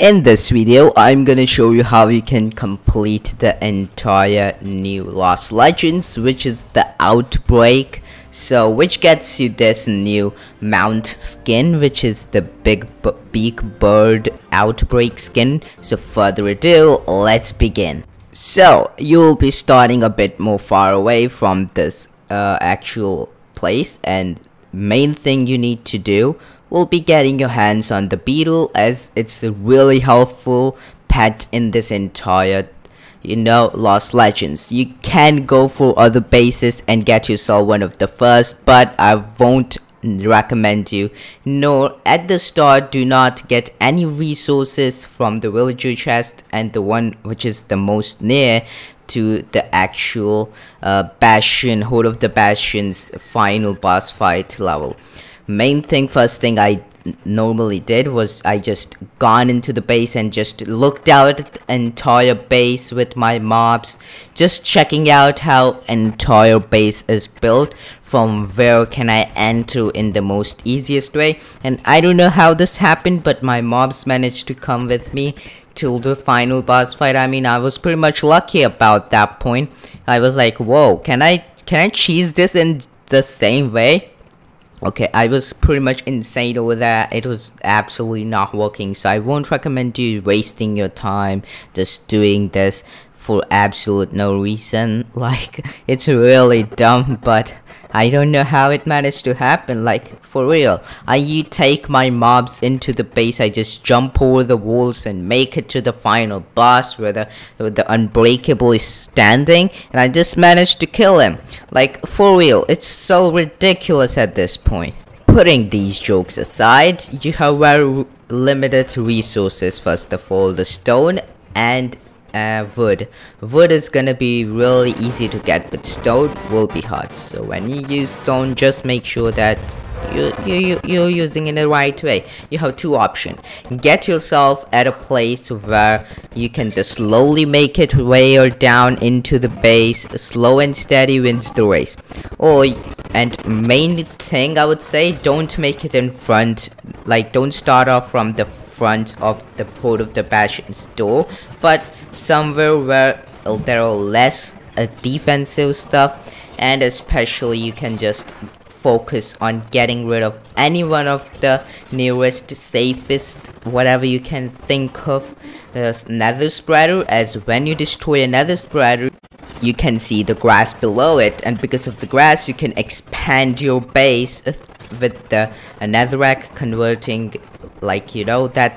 In this video, I'm gonna show you how you can complete the entire new Lost Legends, which is the Outbreak. So, which gets you this new mount skin, which is the big beak bird Outbreak skin. So, further ado, let's begin. So, you'll be starting a bit more far away from this uh, actual place, and main thing you need to do will be getting your hands on the beetle as it's a really helpful pet in this entire you know lost legends. You can go for other bases and get yourself one of the first but i won't recommend you. Nor at the start do not get any resources from the villager chest and the one which is the most near to the actual uh, bastion Horde of the bastion's final boss fight level main thing first thing I normally did was I just gone into the base and just looked out entire base with my mobs just checking out how entire base is built from where can I enter in the most easiest way. And I don't know how this happened but my mobs managed to come with me till the final boss fight. I mean I was pretty much lucky about that point. I was like whoa can I can I cheese this in the same way okay i was pretty much insane over there it was absolutely not working. So i won't recommend you wasting your time just doing this for absolute no reason. Like it's really dumb but I don't know how it managed to happen. Like for real I you take my mobs into the base I just jump over the walls and make it to the final boss where the, where the unbreakable is standing and I just managed to kill him. Like for real it's so ridiculous at this point. Putting these jokes aside you have very limited resources first of all the stone and uh, wood. Wood is gonna be really easy to get, but stone will be hard. So when you use stone, just make sure that you, you, you're using in the right way. You have two options. Get yourself at a place where you can just slowly make it way or down into the base. Slow and steady wins the race. Or, and main thing I would say, don't make it in front. Like, don't start off from the front of the Horde of the Bastion store, but somewhere where there are less uh, defensive stuff, and especially you can just focus on getting rid of any one of the nearest, safest, whatever you can think of the nether spreader as when you destroy another spreader you can see the grass below it and because of the grass you can expand your base with the netherrack converting like you know that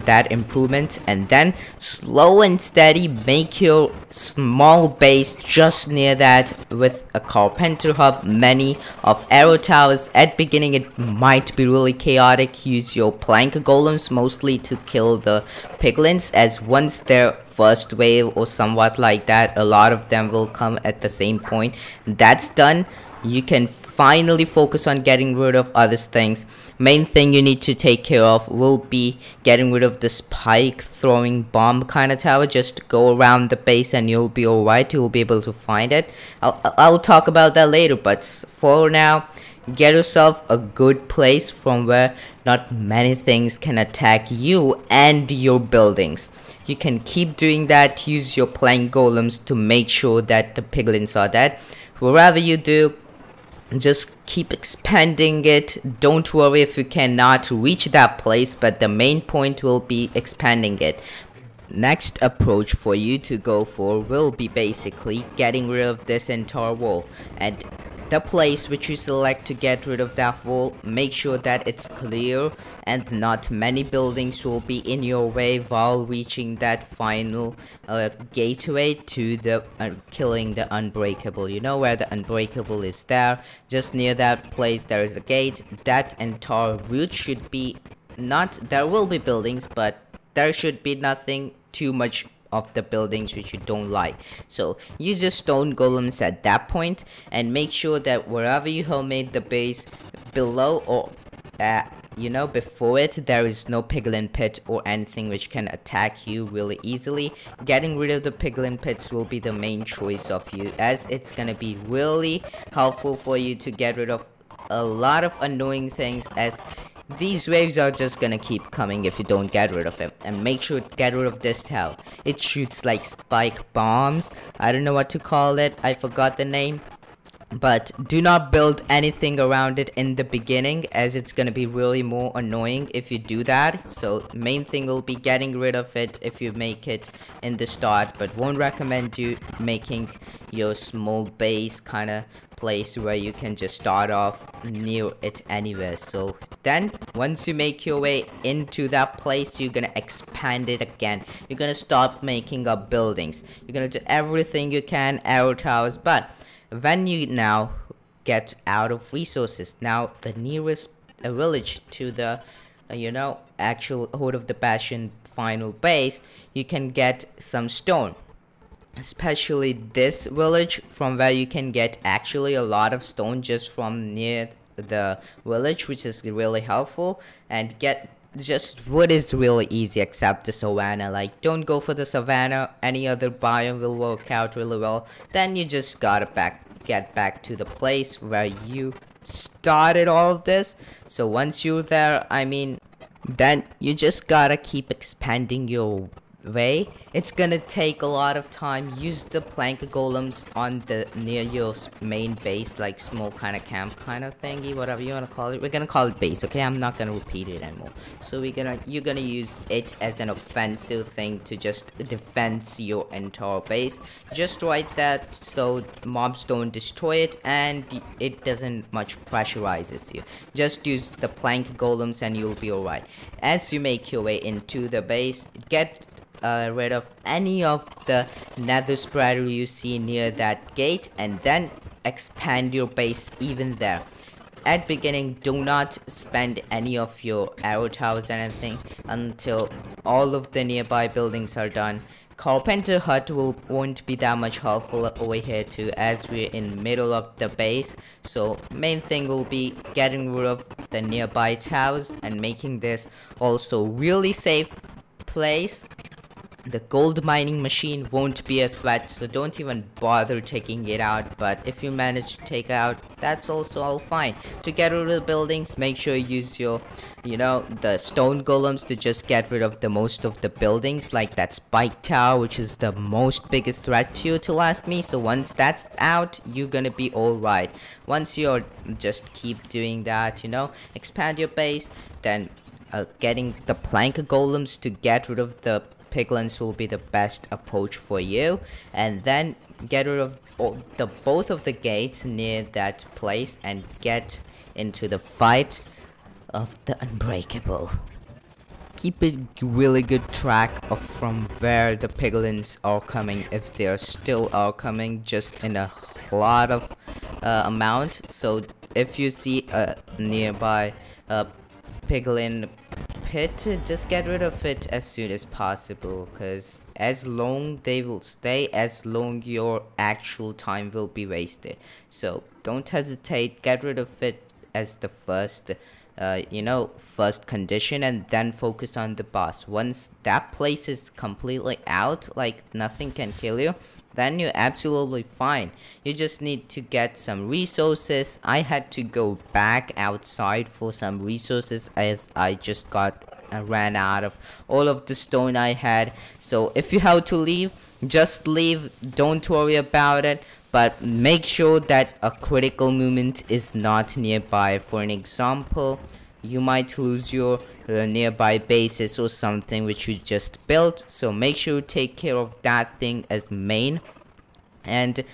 that improvement and then slow and steady make your small base just near that with a carpenter hut. Many of arrow towers at beginning it might be really chaotic. Use your plank golems mostly to kill the piglins as once their first wave or somewhat like that a lot of them will come at the same point. That's done. You can finally focus on getting rid of other things. Main thing you need to take care of will be getting rid of the spike throwing bomb kind of tower. Just go around the base and you'll be alright. You'll be able to find it. I'll, I'll talk about that later but for now get yourself a good place from where not many things can attack you and your buildings. You can keep doing that. Use your plank golems to make sure that the piglins are dead. Wherever you do just keep expanding it. Don't worry if you cannot reach that place but the main point will be expanding it. Next approach for you to go for will be basically getting rid of this entire wall and the place which you select to get rid of that wall, make sure that it's clear and not many buildings will be in your way while reaching that final uh, gateway to the uh, killing the unbreakable. You know where the unbreakable is there, just near that place there is a gate. That entire route should be not, there will be buildings, but there should be nothing too much of the buildings which you don't like. So use your stone golems at that point and make sure that wherever you have made the base below or uh, you know before it there is no piglin pit or anything which can attack you really easily getting rid of the piglin pits will be the main choice of you as it's gonna be really helpful for you to get rid of a lot of annoying things as these waves are just gonna keep coming if you don't get rid of it. And make sure to get rid of this tower. It shoots like spike bombs. I don't know what to call it. I forgot the name but do not build anything around it in the beginning as it's gonna be really more annoying if you do that. So main thing will be getting rid of it if you make it in the start but won't recommend you making your small base kind of place where you can just start off near it anywhere. So then once you make your way into that place you're gonna expand it again. You're gonna start making up buildings. You're gonna do everything you can arrow towers but when you now get out of resources now the nearest uh, village to the uh, you know actual Horde of the Bastion final base you can get some stone. Especially this village from where you can get actually a lot of stone just from near the village which is really helpful and get just wood is really easy except the savanna like don't go for the savanna any other biome will work out really well. Then you just gotta back get back to the place where you started all of this. So once you're there i mean then you just gotta keep expanding your way it's gonna take a lot of time. Use the plank golems on the near your main base like small kind of camp kind of thingy whatever you want to call it. We're gonna call it base okay? I'm not gonna repeat it anymore. So we're gonna you're gonna use it as an offensive thing to just defend your entire base. Just like that so mobs don't destroy it and it doesn't much pressurizes you. Just use the plank golems and you'll be alright. As you make your way into the base get uh, rid of any of the nether spiral you see near that gate and then expand your base even there. At beginning do not spend any of your arrow towers anything until all of the nearby buildings are done. Carpenter hut will won't be that much helpful over here too as we're in middle of the base. So main thing will be getting rid of the nearby towers and making this also really safe place the gold mining machine won't be a threat so don't even bother taking it out. But if you manage to take out that's also all fine. To get rid of the buildings make sure you use your you know the stone golems to just get rid of the most of the buildings like that spike tower which is the most biggest threat to you to ask me. So once that's out you're gonna be all right. Once you're just keep doing that you know expand your base then uh, getting the plank golems to get rid of the piglins will be the best approach for you. And then get rid of the both of the gates near that place and get into the fight of the unbreakable. Keep a really good track of from where the piglins are coming. If they are still are coming just in a lot of uh, amount. So if you see a nearby uh, piglin pit just get rid of it as soon as possible because as long they will stay as long your actual time will be wasted. So don't hesitate get rid of it as the first uh, you know first condition and then focus on the boss. Once that place is completely out like nothing can kill you then you're absolutely fine. You just need to get some resources. I had to go back outside for some resources as I just got I uh, ran out of all of the stone I had. So if you have to leave, just leave. Don't worry about it. But make sure that a critical moment is not nearby. For an example, you might lose your uh, nearby bases or something which you just built. So make sure you take care of that thing as main. And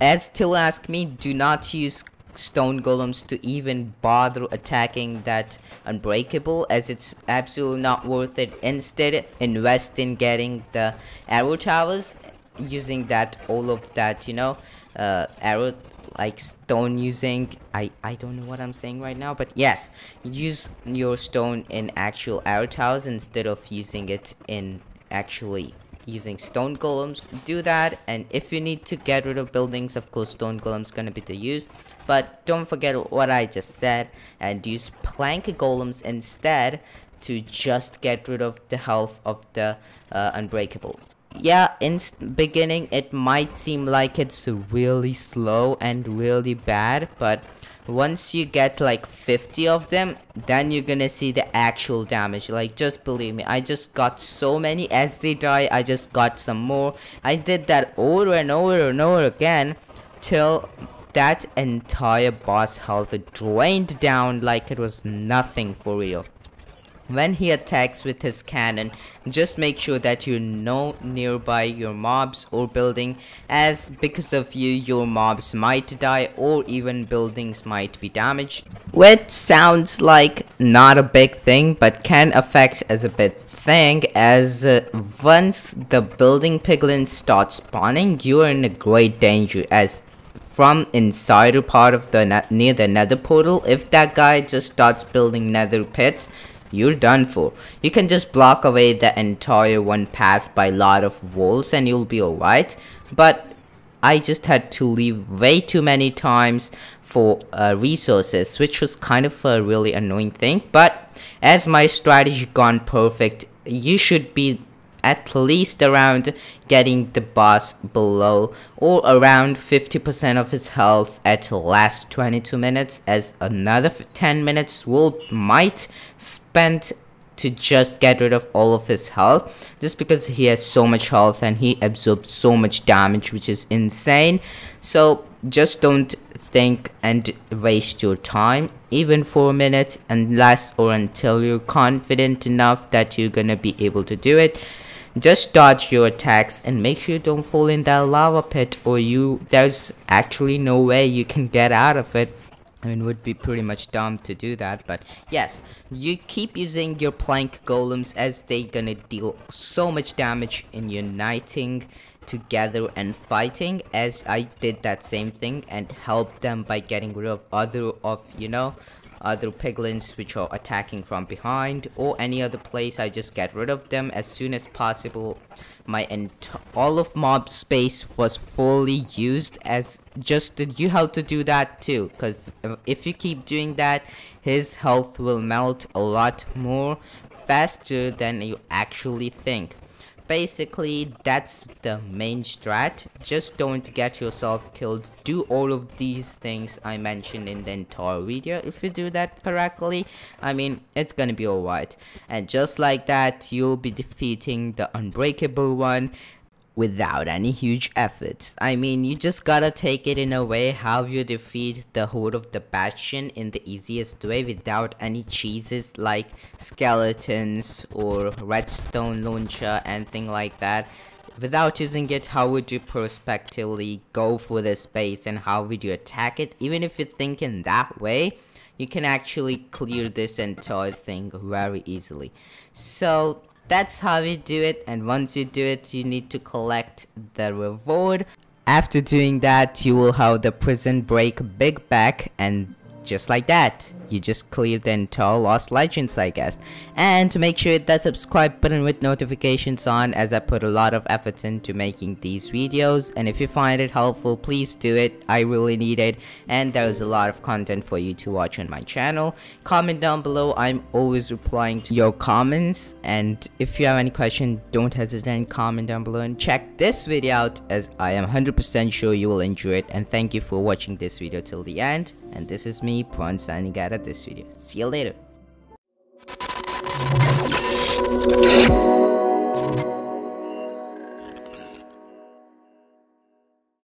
as till ask me do not use stone golems to even bother attacking that unbreakable as it's absolutely not worth it. Instead invest in getting the arrow towers using that all of that you know uh, arrow like stone using. I I don't know what I'm saying right now but yes use your stone in actual arrow towers instead of using it in actually using stone golems do that and if you need to get rid of buildings of course stone golems gonna be the use. But don't forget what I just said and use plank golems instead to just get rid of the health of the uh, unbreakable yeah in beginning it might seem like it's really slow and really bad but once you get like 50 of them then you're gonna see the actual damage. Like just believe me i just got so many as they die i just got some more. I did that over and over and over again till that entire boss health drained down like it was nothing for real when he attacks with his cannon just make sure that you know nearby your mobs or building as because of you your mobs might die or even buildings might be damaged. Which sounds like not a big thing but can affect as a big thing as uh, once the building piglins start spawning you are in a great danger as from inside part of the near the nether portal if that guy just starts building nether pits you're done for. You can just block away the entire one path by a lot of walls and you'll be alright. But I just had to leave way too many times for uh, resources which was kind of a really annoying thing. But as my strategy gone perfect, you should be at least around getting the boss below or around 50% of his health at last 22 minutes as another 10 minutes will might spend to just get rid of all of his health just because he has so much health and he absorbs so much damage which is insane. So just don't think and waste your time even for a minute unless or until you're confident enough that you're gonna be able to do it just dodge your attacks and make sure you don't fall in that lava pit or you there's actually no way you can get out of it. I mean, would be pretty much dumb to do that, but yes, you keep using your plank golems as they gonna deal so much damage in uniting together and fighting as I did that same thing and help them by getting rid of other of, you know, other piglins which are attacking from behind or any other place. I just get rid of them as soon as possible. My all of mob space was fully used as just you have to do that too because if you keep doing that his health will melt a lot more faster than you actually think basically that's the main strat. Just don't get yourself killed. Do all of these things i mentioned in the entire video if you do that correctly. I mean it's gonna be alright. And just like that you'll be defeating the unbreakable one without any huge efforts. I mean, you just gotta take it in a way how you defeat the Horde of the Bastion in the easiest way without any cheeses like skeletons or redstone launcher, anything like that. Without using it, how would you prospectively go for the space and how would you attack it? Even if you think in that way, you can actually clear this entire thing very easily. So that's how you do it and once you do it you need to collect the reward. After doing that you will have the prison break big back and just like that. You just cleared the entire Lost Legends I guess. And to make sure hit that subscribe button with notifications on as I put a lot of efforts into making these videos. And if you find it helpful please do it. I really need it. And there's a lot of content for you to watch on my channel. Comment down below. I'm always replying to your comments. And if you have any question don't hesitate and comment down below and check this video out as I am 100% sure you will enjoy it. And thank you for watching this video till the end and this is me Prahant signing out of this video. See you later.